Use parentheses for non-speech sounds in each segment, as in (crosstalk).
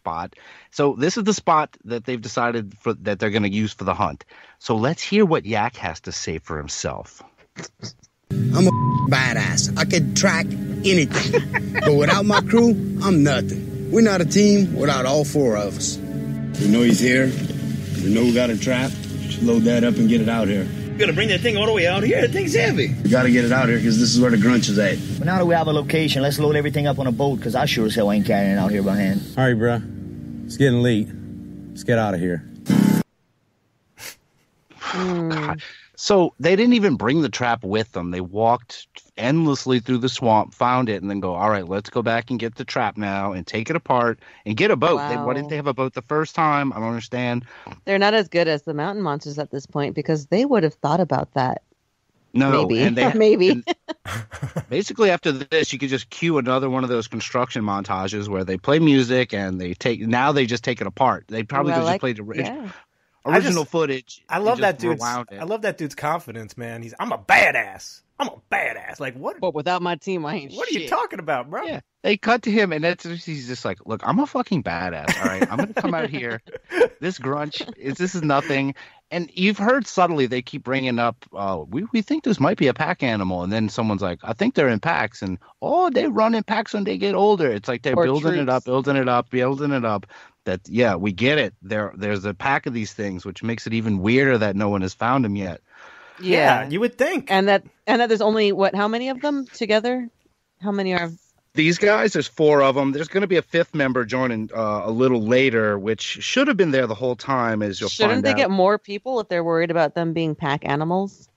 spot. So this is the spot that they've decided for that they're going to use for the hunt. So let's hear what Yak has to say for himself. I'm a badass. I could track anything. but without my crew, I'm nothing. We're not a team without all four of us. We know he's here. We know we got a trap. Just load that up and get it out here. You gotta bring that thing all the way out here. That thing's heavy. We gotta get it out here because this is where the grunch is at. But now that we have a location, let's load everything up on a boat because I sure as hell ain't carrying it out here by hand. All right, bro. It's getting late. Let's get out of here. So they didn't even bring the trap with them. They walked endlessly through the swamp, found it, and then go, all right, let's go back and get the trap now and take it apart and get a boat. They, why didn't they have a boat the first time? I don't understand. They're not as good as the mountain monsters at this point because they would have thought about that. No, (laughs) Maybe. and they Maybe. and basically after this, you could just cue another one of those construction montages where they play music and they take. Now they just take it apart. They probably Ooh, I just like- played the ori- yeah. I original just- footage. I love that just dude's. I love that dude's confidence, man. He's I'm a badass. I'm a badass. Like what? But without my team, I ain't What are you talking about, bro? Yeah, they cut to him, and that's he's just like, "Look, I'm a fucking badass. All right, I'm gonna come out here. (laughs) This grunch is this is nothing." And you've heard subtly they keep bringing up, uh, "We we think this might be a pack animal," and then someone's like, "I think they're in packs," and oh, they run in packs when they get older. It's like they're Or building it up, building it up, building it up. That yeah, we get it. There there's a pack of these things, which makes it even weirder that no one has found them yet. Yeah, you would think. And that and that there's only what? How many of them together? How many are? these guys there's four of them there's going to be a fifth member joining uh, a little later which should have been there the whole time as you'll Shouldn't find they out get more people if they're worried about them being pack animals?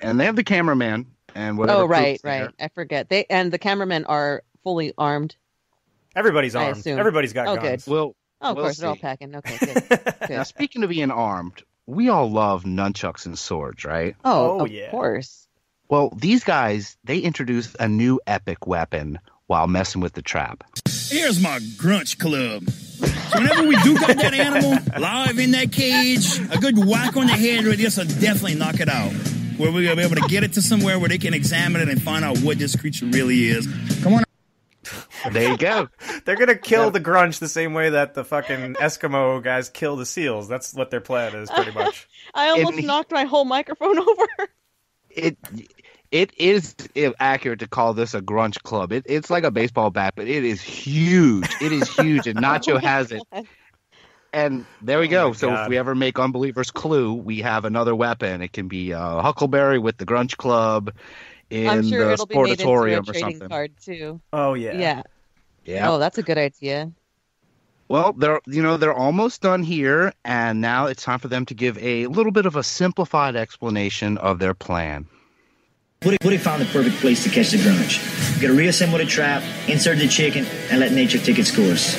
and they have the cameraman and whatever oh, right, crew's there. right. I forget. They and the cameramen are fully armed. Everybody's I armed. Everybody's got Oh, guns. good. well Oh, of We'll course, they're all packing. Okay, (laughs) good. now speaking of being armed we all love nunchucks and swords right Oh, Oh, of yeah. course. well these guys they introduced a new epic weapon while messing with the trap Here's my grunch club. So whenever we do got that animal live in that cage, a good whack on the head with this will definitely knock it out. Where we're gonna be able to get it to somewhere where they can examine it and find out what this creature really is. Come on. There you go (laughs) They're gonna kill the grunch the same way that the fucking Eskimo guys kill the seals. That's what their plan is, pretty much. (laughs) I almost And- knocked my whole microphone (laughs) over. it it is accurate to call this a grunch club. It, it's like a baseball bat, but it is huge. It is huge, and Nacho has it. And there we Oh go. my so God. if we ever make Unbelievers Clue, we have another weapon. It can be uh, Huckleberry with the Grunch Club in I'm sure the it'll be made into a Sportatorium or trading something. card too. Oh yeah. Yeah. Yeah. Oh, that's a good idea. Well, they're you know they're almost done here, and now it's time for them to give a little bit of a simplified explanation of their plan. Woody, Woody found the perfect place to catch the grunch. You gotta reassemble the trap, insert the chicken, and let nature take its course.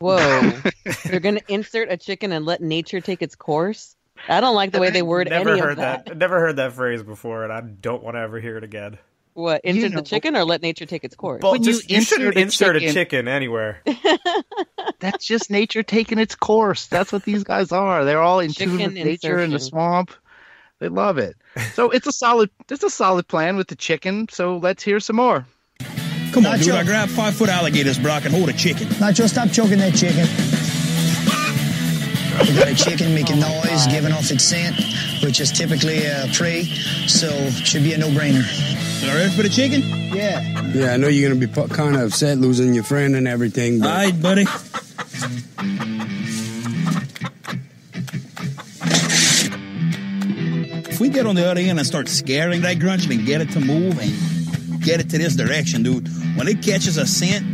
Whoa. (laughs) They're going to insert a chicken and let nature take its course? I don't like the way they word Never any heard of that. that. Never heard that phrase before, and I don't want to ever hear it again. What, insert know- the chicken or let nature take its course? Well, When you you, shouldn't insert a insert a chicken- chicken anywhere. (laughs) That's just nature taking its course. That's what these guys are. They're all in tune with nature in the swamp. They love it. So it's a solid it's a solid plan with the chicken. So let's hear some more. Come on, Nacho. dude. I grabbed five foot alligators, bro. and hold a chicken. Nacho, stop choking that chicken. We got a chicken making noise, giving off its scent, which is typically uh, prey, so should be a no-brainer. All right for the chicken? Yeah. Yeah, I know you're gonna be kind of upset losing your friend and everything, All but right, buddy. If we get on the other end and start scaring that grunch and get it to move and get it to this direction, dude, when it catches a scent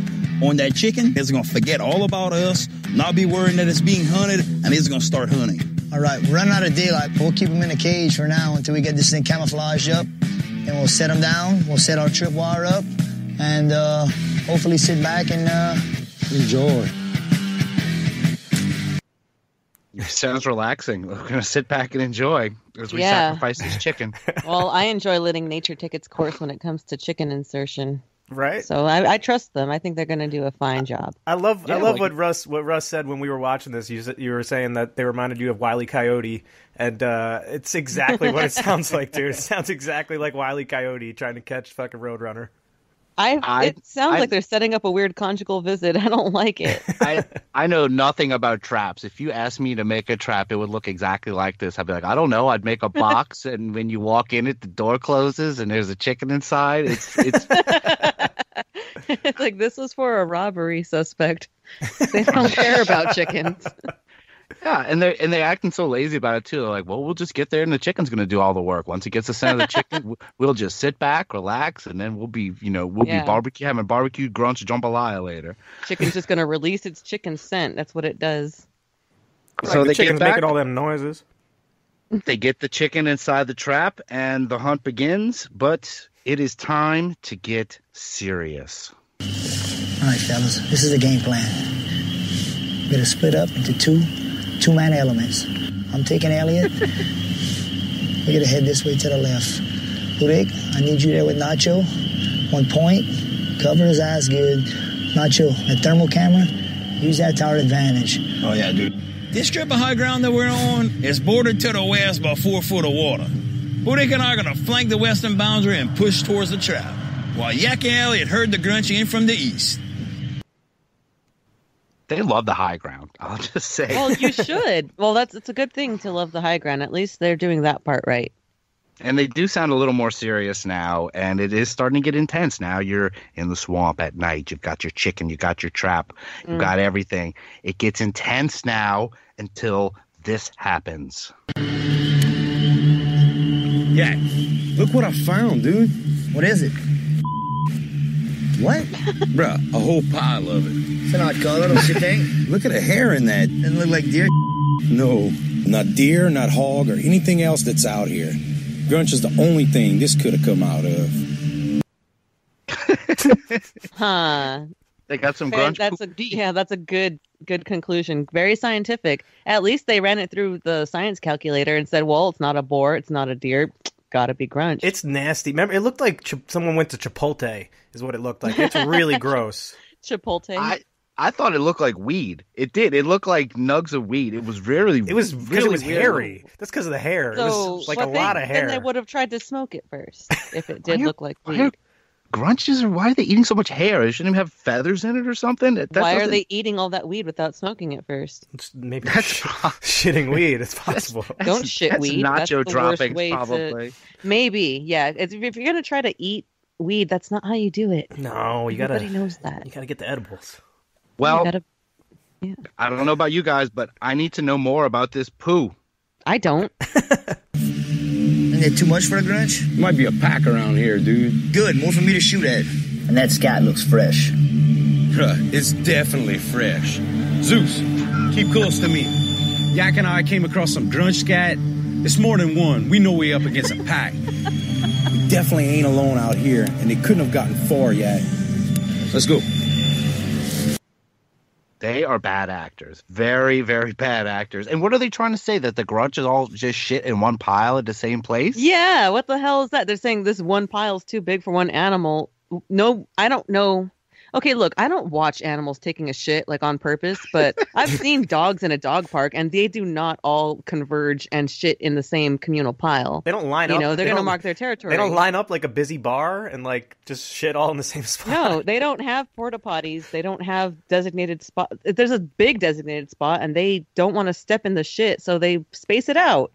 on that chicken, it's gonna forget all about us, not be worrying that it's being hunted, and it's gonna start hunting. All right, we're running out of daylight. We'll keep them in a cage for now until we get this thing camouflaged up. and we'll set them down. We'll set our tripwire up, and uh, hopefully sit back and uh, enjoy. Sounds relaxing. We're gonna sit back and enjoy as we Yeah. sacrifice this chicken. (laughs) well, I enjoy letting nature take its course when it comes to chicken insertion. Right? So I, I trust them. I think they're going to do a fine job. I love I love like- what Russ what Russ said when we were watching this. You you were saying that they reminded you of Wile E. Coyote, and uh, it's exactly what it (laughs) sounds like, dude. It sounds exactly like Wile E. Coyote trying to catch fucking Roadrunner. I, I- it sounds I- like they're setting up a weird conjugal visit. (laughs) I don't like it. (laughs) I I know nothing about traps. If you asked me to make a trap, it would look exactly like this. I'd be like, I don't know. I'd make a box, and when you walk in it, the door closes, and there's a chicken inside. It's it's it's (laughs) like this was for a robbery suspect. They don't care about (laughs) chickens. yeah, and they and they acting so lazy about it too. They're like, well, we'll just get there, and the chicken's gonna do all the work. Once it gets the scent of the chicken, (laughs) we'll just sit back, relax, and then we'll be, you know, we'll Yeah. be barbecue having barbecue grunch jambalaya later. Chicken's just going to release its chicken scent. That's what it does. so the they chicken's get back, making all them noises. They get the chicken inside the trap, and the hunt begins. But it is time to get serious. All right, fellas, this is the game plan. We're gonna split up into two two-man elements. I'm taking Elliot. (laughs) We're gonna head this way to the left. Rick, I need you there with Nacho. One point, cover his eyes good. Nacho, the thermal camera, use that to our advantage. Oh, yeah, dude. This strip of high ground that we're on is bordered to the west by four foot of water. Budik and I are going to flank the western boundary and push towards the trap, while Yak and Elliot herd the grunch in from the east. They love the high ground. (laughs) I'll just say. Well, you should. Well, that's it's a good thing to love the high ground. At least they're doing that part right. And they do sound a little more serious now, and it is starting to get intense now. You're in the swamp at night. You've got your chicken. You got your trap. You've mm. got everything. It gets intense now until this happens. Yeah, look what I found, dude. What is it? What? (laughs) Bruh, a whole pile of it. It's an odd color, don't you think? (laughs) Look at the hair in that. Doesn't look like deer. No, not deer, not hog, or anything else that's out here. Grunch is the only thing this could have come out of. (laughs) Huh. They got some Very- grunch. that's a yeah, that's a good good conclusion. Very scientific. At least they ran it through the science calculator and said, "Well, it's not a boar, it's not a deer. Got to be grunch." It's nasty. Remember, it looked like Ch- someone went to Chipotle. Is what it looked like. It's really (laughs) gross. Chipotle. I I thought it looked like weed. It did. It looked like nugs of weed. It was really. It was because really it was weird. hairy. That's because of the hair. it was like a they- lot of hair. Then they would have tried to smoke it first if it (laughs) did look like why weed. are Grunches are why are they eating so much hair? It shouldn't even have feathers in it or something. That Why are doesn't- they eating all that weed without smoking it first? It's maybe That's (laughs) shitting weed. It's (laughs) possible. Don't shit that's weed. That's Nacho the worst droppings, way to- probably. Maybe, yeah. It's, if you're gonna try to eat weed, that's not how you do it. No, you gotta. Everybody knows that. You gotta get the edibles. Well, gotta, I don't know about you guys, but I need to know more about this poo. I don't. (laughs) Isn't it too much for a grunch? Might be a pack around here, dude. Good, more for me to shoot at. And that scat looks fresh. Bruh, it's definitely fresh. Zeus, keep close to me. Yak and I came across some grunch scat. It's more than one. We know we're up against a pack. we definitely ain't alone out here, and they couldn't have gotten far yet. Let's go. They are bad actors. Very, very bad actors. And what are they trying to say? That the grunch is all just shit in one pile at the same place? Yeah, what the hell is that? They're saying this one pile's too big for one animal. No, I don't know. Okay, look, I don't watch animals taking a shit like on purpose, but (laughs) I've seen dogs in a dog park and they do not all converge and shit in the same communal pile. They don't line You up. You know, they're they going to mark their territory. They don't line up like a busy bar and like just shit all in the same spot. No, (laughs) they don't have porta potties. They don't have designated spot. There's a big designated spot, and they don't want to step in the shit, so they space it out.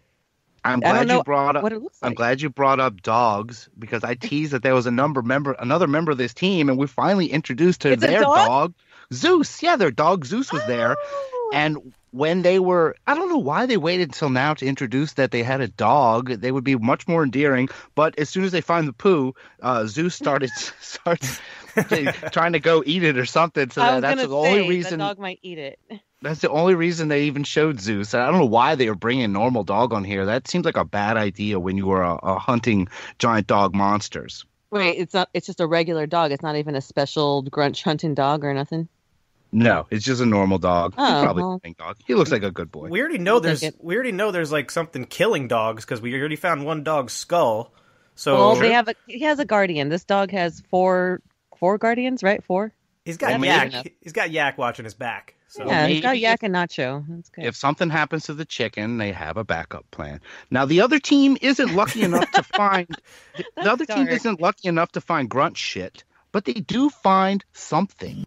I'm glad you brought up what it looks like. I'm glad you brought up dogs because I teased that there was a number member another member of this team and we finally introduced to It's their dog? dog Zeus. Yeah, their dog Zeus was there. Oh. And when they were, I don't know why they waited until now to introduce that they had a dog. They would be much more endearing. But as soon as they find the poo, uh, Zeus started (laughs) (laughs) starts trying to go eat it or something. So that, that's the only reason. the dog might eat it. That's the only reason they even showed Zeus. I don't know why they were bringing a normal dog on here. That seems like a bad idea when you were uh, uh, hunting giant dog monsters. Wait, it's not. It's just a regular dog. It's not even a special grunch hunting dog or nothing. No, it's just a normal dog. He's Oh, probably well. a dog. He looks like a good boy. We already know I'll there's we already know there's like something killing dogs because we already found one dog's skull. So well, they have a. He has a guardian. This dog has four four guardians, right? Four. he's got That's yak. He's got yak watching his back. So yeah, he's got Yak and Nacho. That's good. If something happens to the chicken, they have a backup plan. Now, the other team isn't lucky enough to find (laughs) the That's other team isn't lucky enough to find grunt shit, but they do find something.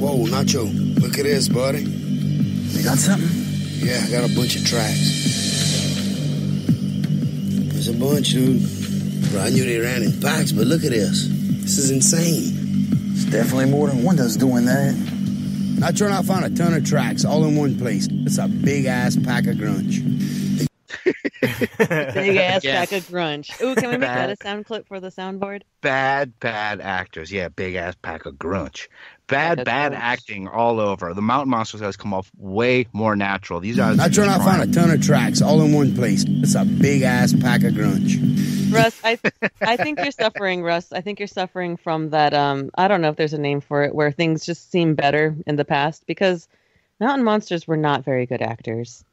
Whoa, Nacho, look at this, buddy. You got something? Yeah, I got a bunch of tracks. There's a bunch, dude. Bro, I knew they ran in packs, but look at this. This is insane. It's definitely more than one that's doing that. Nacho and I found a ton of tracks all in one place. It's a big ass pack of grunch. (laughs) Big ass Yes. pack of grunch. Ooh, can we make that a sound clip for the soundboard? Bad, bad actors. Yeah, big ass pack of grunch. Bad, Pack bad grunch. acting all over. The Mountain Monsters has come off way more natural. These guys. are Nacho and I just found a ton of tracks all in one place. It's a big ass pack of grunch. Russ, I I think you're suffering, Russ. I think you're suffering from that. Um, I don't know if there's a name for it, where things just seem better in the past because Mountain Monsters were not very good actors.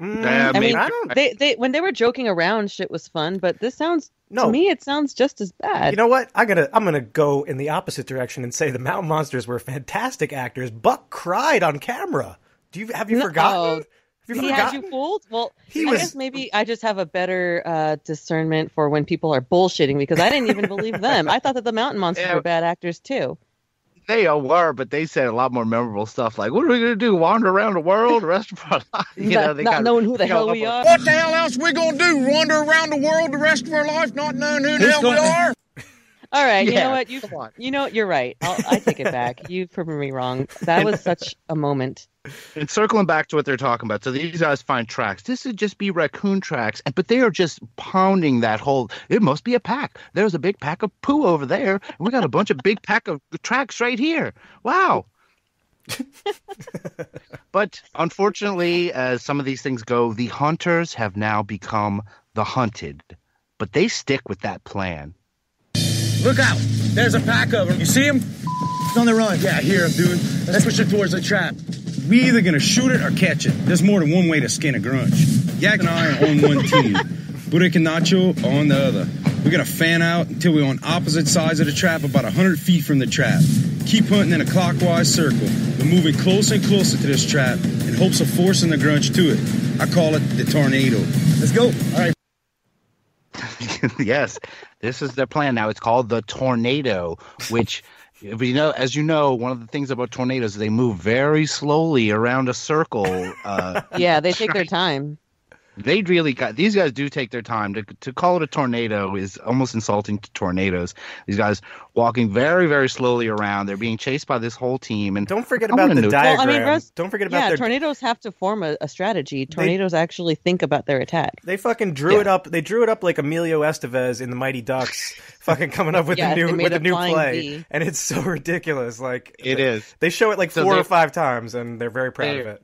Mm, I mean, I don't. they they when they were joking around, shit was fun. But this sounds No. to me, it sounds just as bad. You know what? I gotta. I'm gonna go in the opposite direction and say the Mountain Monsters were fantastic actors. Buck cried on camera. Do you have you No. forgotten? Have you he had you fooled. Well, He I was- guess maybe I just have a better uh, discernment for when people are bullshitting because I didn't even believe them. I thought that the Mountain Monsters Yeah. were bad actors too. They all were, but they said a lot more memorable stuff like, "What are we gonna do? Wander around the world the rest of our (laughs) life?" You not know, they not got- knowing who the hell we are. What the hell else we gonna do? Wander around the world the rest of our life not knowing who the hell we are? All right, you know what? You you know you're right. I'll, I take it back. (laughs) You've proven me wrong. That was such a moment. And circling back to what they're talking about, so these guys find tracks. This would just be raccoon tracks, and but they are just pounding that whole. It must be a pack. There's a big pack of poo over there, and we got a bunch of big pack of tracks right here. Wow. (laughs) but unfortunately, as some of these things go, the hunters have now become the hunted. But they stick with that plan. Look out! There's a pack of them. You see them? It's on the run. Yeah, I hear them, dude. Let's push it towards the trap. We either gonna shoot it or catch it. There's more than one way to skin a grunch. Yak and I are on one team. (laughs) Burik and Nacho are on the other. We're gonna fan out until we're on opposite sides of the trap, about 100 feet from the trap. Keep hunting in a clockwise circle. We're moving closer and closer to this trap in hopes of forcing the grunch to it. I call it the tornado. Let's go. All right. (laughs) yes, this is their plan now. It's called the tornado, which, if you know, as you know, one of the things about tornadoes is they move very slowly around a circle. Uh, (laughs) Yeah, they take their time. They really got these guys do take their time to to call it a tornado is almost insulting to tornadoes. These guys walking very very slowly around. They're being chased by this whole team, and Don't forget about gonna the note- Well, I diagram. mean, Russ- Don't forget about Yeah, their. tornadoes have to form a, a strategy. Tornadoes actually think about their attack. They fucking drew Yeah. it up. They drew it up like Emilio Estevez in the Mighty Ducks, (laughs) fucking coming up with Yeah, the new with the a new play, V. and it's so ridiculous. Like It they, is. They show it like So four they- or five times, and they're very proud of They're- it.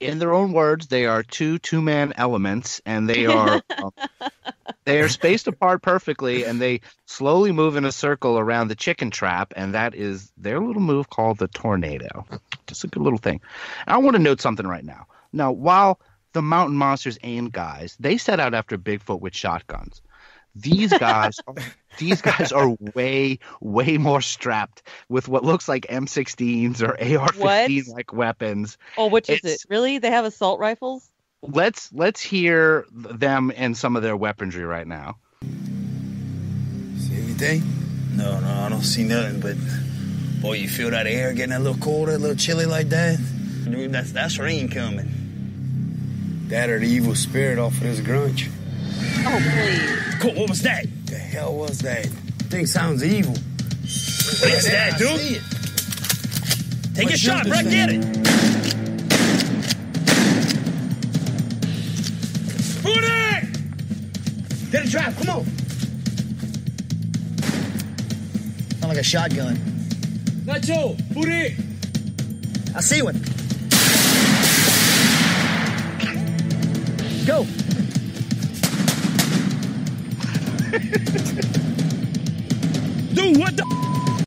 In their own words, they are two two man elements, and they are (laughs) um, they are spaced apart perfectly, and they slowly move in a circle around the chicken trap, and that is their little move called the tornado. Just a good little thing. And I want to note something right now. Now, while the mountain monsters aim guys, they set out after Bigfoot with shotguns. These (laughs) guys, these guys are way, way more strapped with what looks like M16s or AR-15 like weapons. Oh, which is it? Really? They have assault rifles? let's let's hear them and some of their weaponry right now. See anything? No, no, I don't see nothing. But boy, you feel that air getting a little colder, a little chilly like that. Dude, that's that's rain coming. That or the evil spirit off of this grunch. Oh, please. Cool. What was that? The hell was that? Thing sounds evil. What is that, I dude? see it. Take a Let's shot, shoot bro. this Get thing. it. Booty! Get a trap, come on. Sound like a shotgun. Nacho, Booty! I see one. Go. Dude, what the?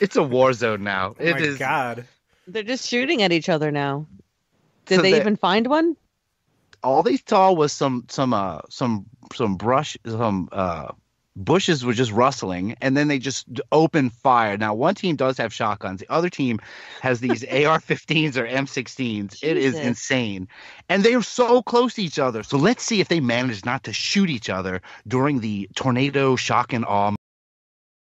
It's a war zone now. Oh It my is. god! They're just shooting at each other now. Did So they they- even find one? All they saw was some some uh some some brush some uh bushes were just rustling, and then they just open fire. Now, one team does have shotguns, the other team has these (laughs) AR-15s or M16s. It is insane, and they are so close to each other. So let's see if they manage not to shoot each other during the tornado shock and awe